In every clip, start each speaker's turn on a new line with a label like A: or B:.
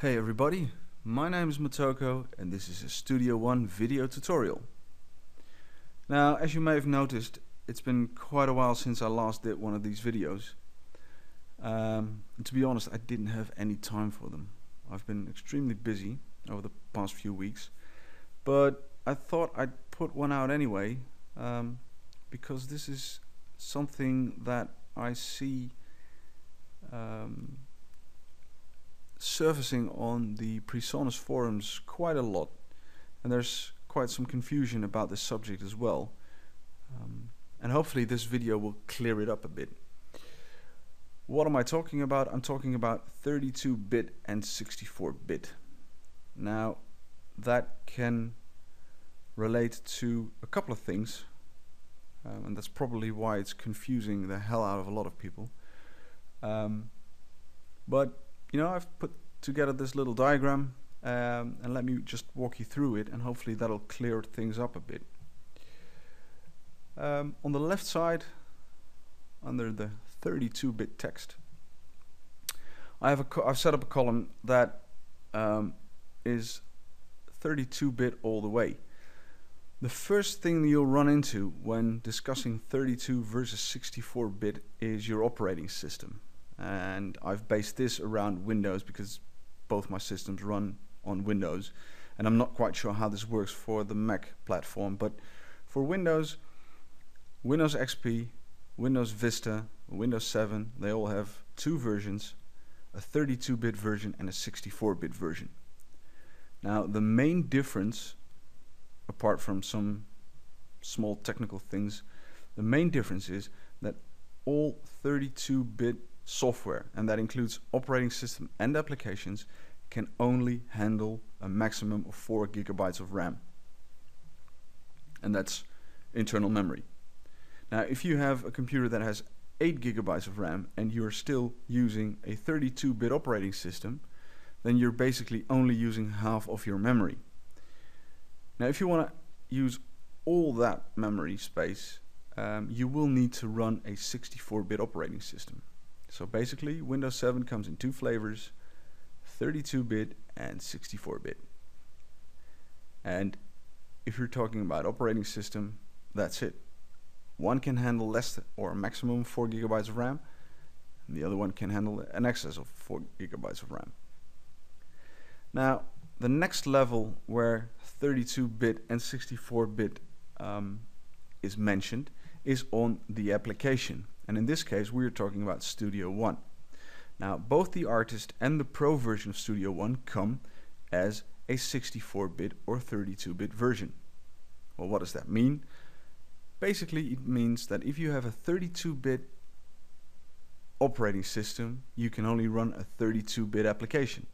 A: Hey everybody, my name is Motoko and this is a Studio One video tutorial. Now, as you may have noticed, it's been quite a while since I last did one of these videos. Um, to be honest, I didn't have any time for them. I've been extremely busy over the past few weeks, but I thought I'd put one out anyway um, because this is something that I see um, surfacing on the PreSonus forums quite a lot and there's quite some confusion about this subject as well um, and hopefully this video will clear it up a bit. What am I talking about? I'm talking about 32-bit and 64-bit. Now that can relate to a couple of things um, and that's probably why it's confusing the hell out of a lot of people. Um, but you know, I've put together this little diagram um, and let me just walk you through it and hopefully that'll clear things up a bit. Um, on the left side, under the 32-bit text, I have a I've set up a column that um, is 32-bit all the way. The first thing you'll run into when discussing 32 versus 64-bit is your operating system and I've based this around Windows because both my systems run on Windows. And I'm not quite sure how this works for the Mac platform but for Windows Windows XP Windows Vista Windows 7 they all have two versions a 32-bit version and a 64-bit version. Now the main difference apart from some small technical things the main difference is that all 32-bit software, and that includes operating system and applications, can only handle a maximum of 4 gigabytes of RAM. And that's internal memory. Now, if you have a computer that has 8 gigabytes of RAM and you're still using a 32-bit operating system, then you're basically only using half of your memory. Now, if you want to use all that memory space, um, you will need to run a 64-bit operating system. So basically Windows 7 comes in two flavors 32-bit and 64-bit and if you're talking about operating system that's it. One can handle less or a maximum 4 gigabytes of RAM and the other one can handle an excess of 4 gigabytes of RAM. Now the next level where 32-bit and 64-bit um, is mentioned is on the application and in this case we are talking about Studio One. Now both the artist and the pro version of Studio One come as a 64-bit or 32-bit version. Well what does that mean? Basically it means that if you have a 32-bit operating system you can only run a 32-bit application.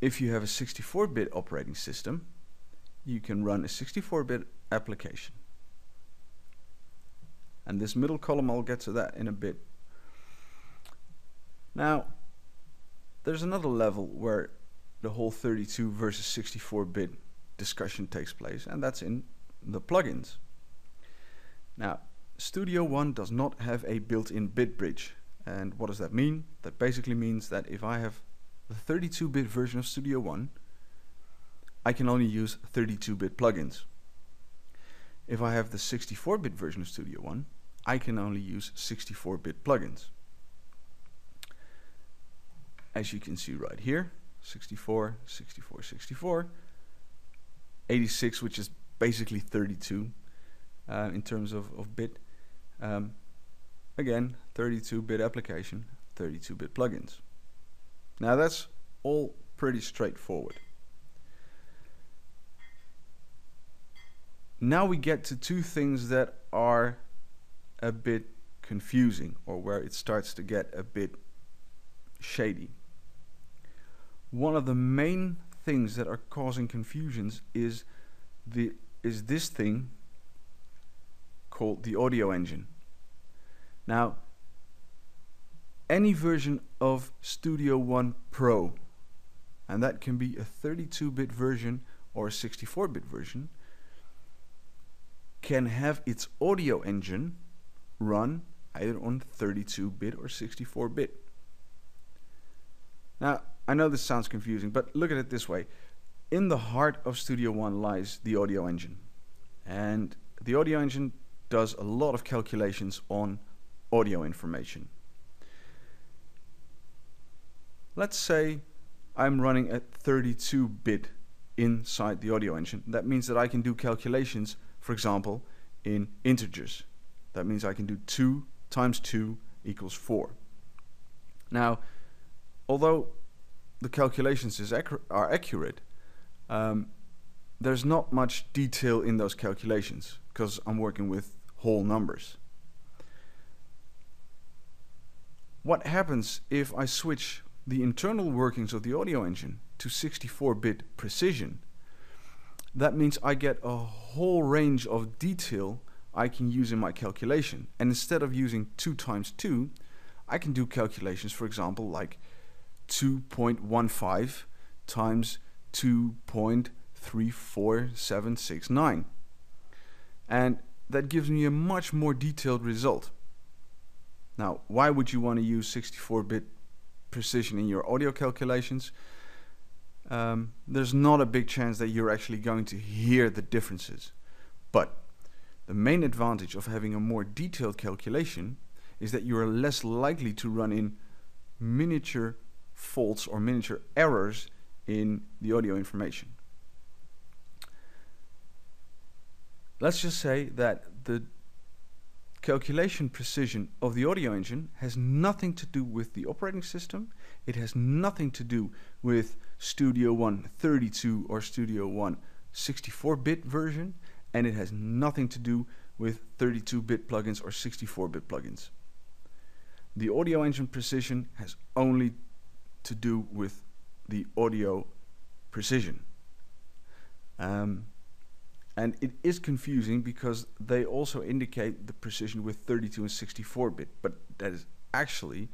A: If you have a 64-bit operating system you can run a 64-bit application and this middle column I'll get to that in a bit. Now there's another level where the whole 32 versus 64 bit discussion takes place and that's in the plugins. Now Studio One does not have a built-in bit bridge. And what does that mean? That basically means that if I have the 32-bit version of Studio One I can only use 32-bit plugins. If I have the 64-bit version of Studio One I can only use 64-bit plugins. As you can see right here, 64, 64, 64, 86, which is basically 32 uh, in terms of, of bit. Um, again, 32-bit application, 32-bit plugins. Now that's all pretty straightforward. Now we get to two things that are a bit confusing or where it starts to get a bit shady. One of the main things that are causing confusions is the is this thing called the audio engine. Now any version of Studio One Pro and that can be a 32-bit version or a 64-bit version can have its audio engine run either on 32-bit or 64-bit. Now, I know this sounds confusing, but look at it this way. In the heart of Studio One lies the audio engine. And the audio engine does a lot of calculations on audio information. Let's say I'm running at 32-bit inside the audio engine. That means that I can do calculations, for example, in integers. That means I can do 2 times 2 equals 4. Now, although the calculations accurate, are accurate, um, there's not much detail in those calculations because I'm working with whole numbers. What happens if I switch the internal workings of the audio engine to 64-bit precision? That means I get a whole range of detail I can use in my calculation. And instead of using 2 times 2, I can do calculations, for example, like 2.15 times 2.34769. And that gives me a much more detailed result. Now, why would you want to use 64-bit precision in your audio calculations? Um, there's not a big chance that you're actually going to hear the differences. But the main advantage of having a more detailed calculation is that you are less likely to run in miniature faults or miniature errors in the audio information. Let's just say that the calculation precision of the audio engine has nothing to do with the operating system. It has nothing to do with Studio One 32 or Studio One 64-bit version. And it has nothing to do with 32-bit plugins or 64-bit plugins. The audio engine precision has only to do with the audio precision. Um, and it is confusing because they also indicate the precision with 32 and 64 bit, but that is actually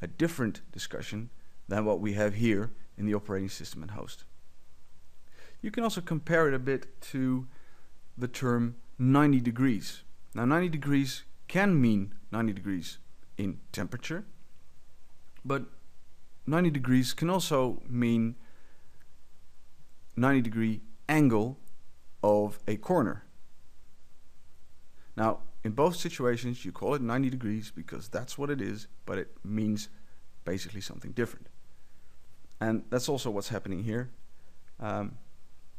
A: a different discussion than what we have here in the operating system and host. You can also compare it a bit to the term 90 degrees. Now 90 degrees can mean 90 degrees in temperature, but 90 degrees can also mean 90 degree angle of a corner. Now, in both situations, you call it 90 degrees because that's what it is, but it means basically something different. And that's also what's happening here. Um,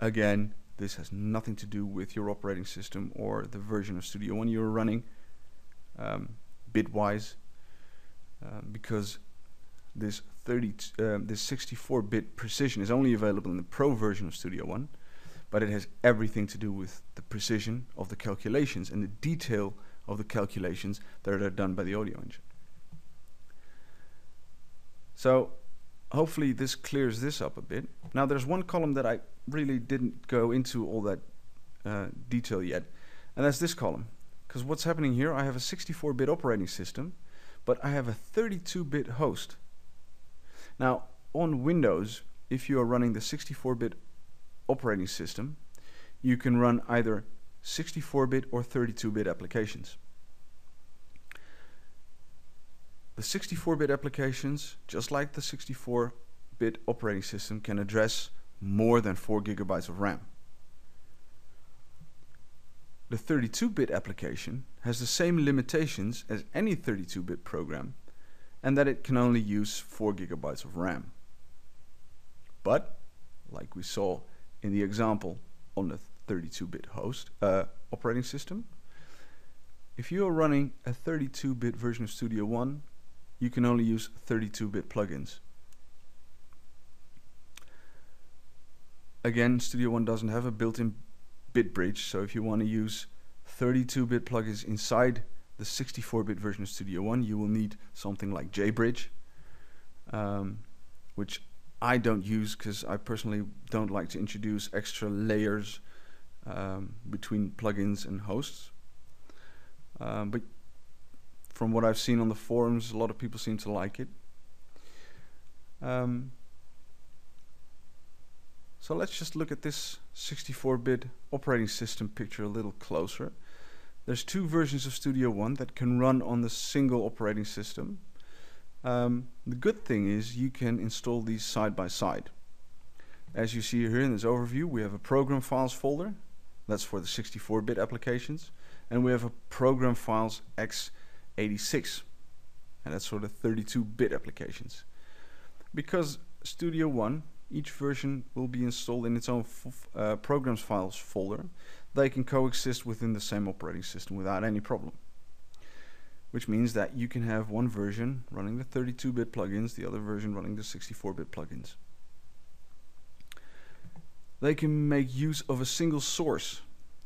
A: again, this has nothing to do with your operating system or the version of Studio One you're running um, bitwise, uh, because this 30 uh, this 64-bit precision is only available in the Pro version of Studio One, but it has everything to do with the precision of the calculations and the detail of the calculations that are done by the audio engine. So hopefully this clears this up a bit. Now there's one column that I really didn't go into all that uh, detail yet, and that's this column. Because what's happening here, I have a 64-bit operating system, but I have a 32-bit host. Now, on Windows, if you are running the 64-bit operating system, you can run either 64-bit or 32-bit applications. The 64-bit applications, just like the 64-bit operating system, can address more than 4 gigabytes of RAM. The 32-bit application has the same limitations as any 32-bit program and that it can only use 4 gigabytes of RAM. But, like we saw in the example on the 32-bit host uh, operating system, if you are running a 32-bit version of Studio One, you can only use 32-bit plugins. Again, Studio One doesn't have a built-in bit bridge, so if you want to use 32-bit plugins inside the 64-bit version of Studio One, you will need something like JBridge, um, which I don't use because I personally don't like to introduce extra layers um, between plugins and hosts. Um, but from what I've seen on the forums, a lot of people seem to like it. Um, so let's just look at this 64-bit operating system picture a little closer. There's two versions of Studio One that can run on the single operating system. um, the good thing is you can install these side by side. As you see here in this overview, we have a program files folder. That's for the 64-bit applications. And we have a program files x86. And that's for the 32-bit applications. Because Studio One, each version will be installed in its own uh, programs files folder. They can coexist within the same operating system without any problem which means that you can have one version running the 32-bit plugins, the other version running the 64-bit plugins. They can make use of a single source.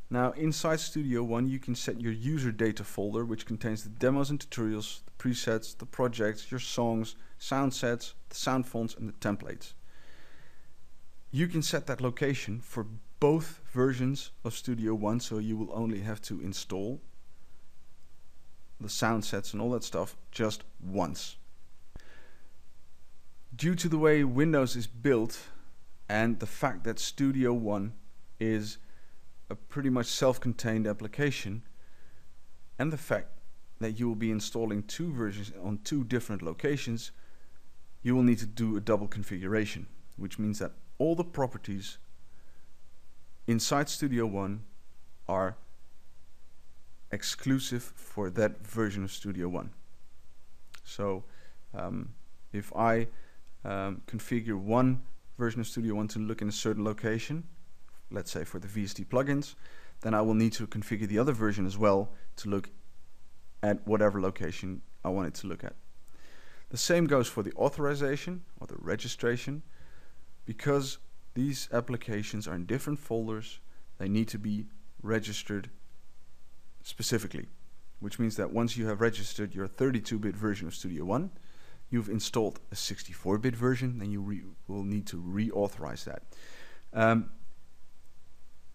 A: Now inside Studio One you can set your user data folder which contains the demos and tutorials, the presets, the projects, your songs, sound sets, the sound fonts and the templates. You can set that location for both versions of Studio One so you will only have to install the sound sets and all that stuff just once. Due to the way Windows is built and the fact that Studio One is a pretty much self-contained application and the fact that you will be installing two versions on two different locations, you will need to do a double configuration, which means that all the properties inside Studio One are exclusive for that version of Studio One. So um, if I um, configure one version of Studio One to look in a certain location, let's say for the VST plugins, then I will need to configure the other version as well to look at whatever location I want it to look at. The same goes for the authorization or the registration because these applications are in different folders they need to be registered specifically, which means that once you have registered your 32-bit version of Studio One, you've installed a 64-bit version, then you will need to reauthorize that. Um,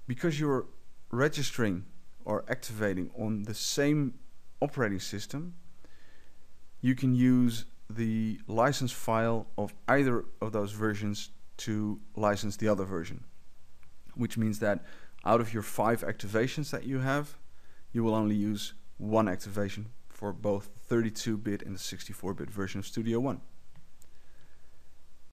A: because you're registering or activating on the same operating system, you can use the license file of either of those versions to license the other version. Which means that out of your five activations that you have, you will only use one activation for both 32-bit and the 64-bit version of Studio One.